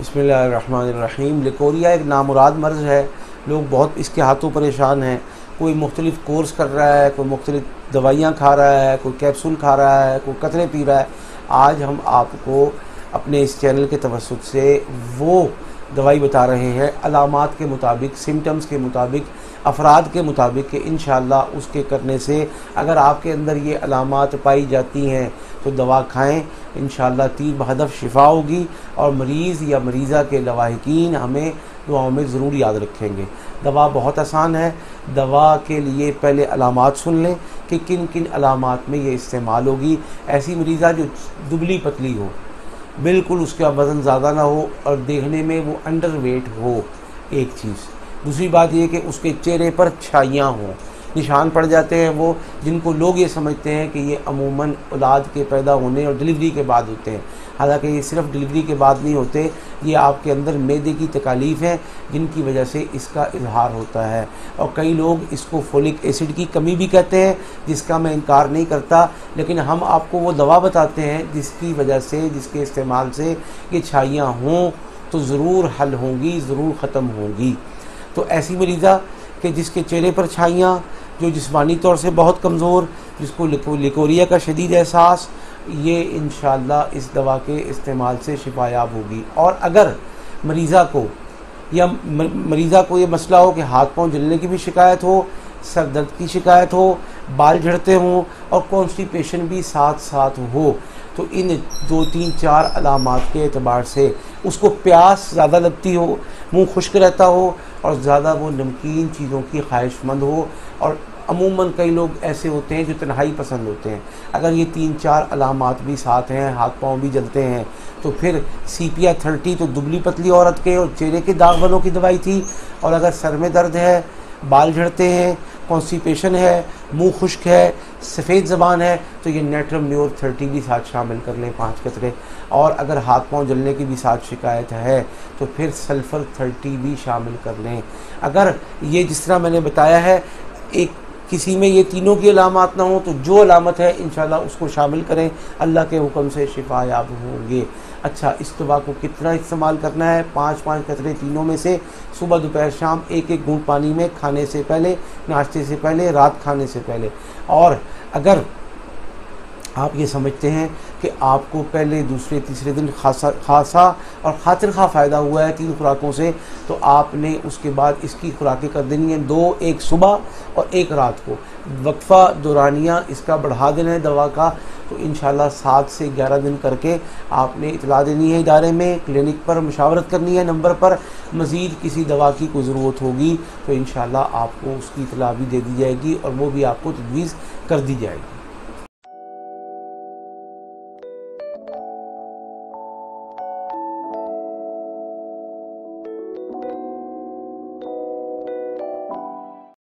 बसमीम लिकोरिया एक नामुराद मर्ज़ है। लोग बहुत इसके हाथों परेशान हैं। कोई मुख्तलिफ़ कोर्स कर रहा है, कोई मुख्तलिफ़ दवाइयाँ खा रहा है, कोई कैप्सूल खा रहा है, कोई कतरे पी रहा है। आज हम आपको अपने इस चैनल के तवसत से वो दवाई बता रहे हैं। अलामत के मुताबिक सिम्टम्स के मुताबिक अफराद के मुताबिक कि इन उसके करने से अगर आपके अंदर ये अलामत पाई जाती हैं तो दवा खाएँ। इन शाला तीर बहदफ शिफा होगी और मरीज़ या मरीज़ा के लवाहकिन हमें दुआओं में ज़रूर याद रखेंगे। दवा बहुत आसान है। दवा के लिए पहले अलामत सुन लें कि किन किन अलामत में ये इस्तेमाल होगी। ऐसी मरीज़ा जो दुबली पतली हो, बिल्कुल उसका वज़न ज़्यादा ना हो और देखने में वो अंडर वेट हो। एक चीज़। दूसरी बात ये कि उसके चेहरे पर छाइयाँ हों। निशान पड़ जाते हैं वो, जिनको लोग ये समझते हैं कि ये अमूमन औलाद के पैदा होने और डिलीवरी के बाद होते हैं। हालाँकि ये सिर्फ़ डिलीवरी के बाद नहीं होते, ये आपके अंदर मैदे की तकालीफ है, जिनकी वजह से इसका इजहार होता है। और कई लोग इसको फोलिक एसिड की कमी भी कहते हैं, जिसका मैं इनकार नहीं करता, लेकिन हम आपको वो दवा बताते हैं जिसकी वजह से, जिसके इस्तेमाल से ये छाइयाँ हों तो ज़रूर हल होंगी, ज़रूर ख़त्म होंगी। तो ऐसी मरीज़ा कि जिसके चेहरे पर छाइयाँ, जो जिसमानी तौर से बहुत कमज़ोर, जिसको लिकोरिया का शदीद एहसास, ये इन इस दवा के इस्तेमाल से शिफायाब होगी। और अगर मरीज़ा को या मरीज़ा को ये मसला हो कि हाथ पाँव जलने की भी शिकायत हो, सर दर्द की शिकायत हो, बाल झड़ते हों और कॉन्स्टिपेशन भी साथ साथ हो तो इन दो, तीन, चार अलामत के अतबार से उसको प्यास ज़्यादा लगती हो, मुँह खुश्क रहता हो और ज़्यादा वो नमकीन चीज़ों की ख्वाहिशमंद हो और अमूमन कई लोग ऐसे होते हैं जो तन्हाई पसंद होते हैं। अगर ये तीन, चार अलामत भी साथ हैं, हाथ पाँव भी जलते हैं तो फिर सी पी थर्टी तो दुबली पतली औरत के और चेहरे के दाग वालों की दवाई थी और अगर सर में दर्द है, बाल झड़ते हैं, कॉन्स्टिपेशन है मुँह खुश्क है, सफ़ेद ज़बान है तो ये नेट्रम म्योर थर्टी भी साथ शामिल कर लें पाँच कतरे। और अगर हाथ पाँव जलने की भी साथ शिकायत है तो फिर सल्फ़र थर्टी भी शामिल कर लें। अगर ये जिस तरह मैंने बताया है, एक किसी में ये तीनों की अलामत ना हो तो जो अलामत है इन उसको शामिल करें। अल्लाह के हुक्म से शिफा याब होंगे। अच्छा इस दवा को कितना इस्तेमाल करना है? पाँच पाँच कतरे तीनों में से सुबह, दोपहर, शाम एक एक घूट पानी में खाने से पहले, नाश्ते से पहले, रात खाने से पहले। और अगर आप ये समझते हैं कि आपको पहले दूसरे, तीसरे दिन खासा खासा और खातिर खा फ़ायदा हुआ है तीन खुराकों से तो आपने उसके बाद इसकी खुराकें कर देनी है दो, एक सुबह और एक रात को। वक्फ़ा दौरानिया इसका बढ़ा देना है दवा का। तो इन सात से ग्यारह दिन करके आपने इतला देनी है इदारे में, क्लिनिक पर मशावरत करनी है, नंबर पर मज़ीद किसी दवा की कोई ज़रूरत होगी तो इन शाला आपको उसकी इतला भी दे दी जाएगी और वो भी आपको तजवीज़ कर दी जाएगी।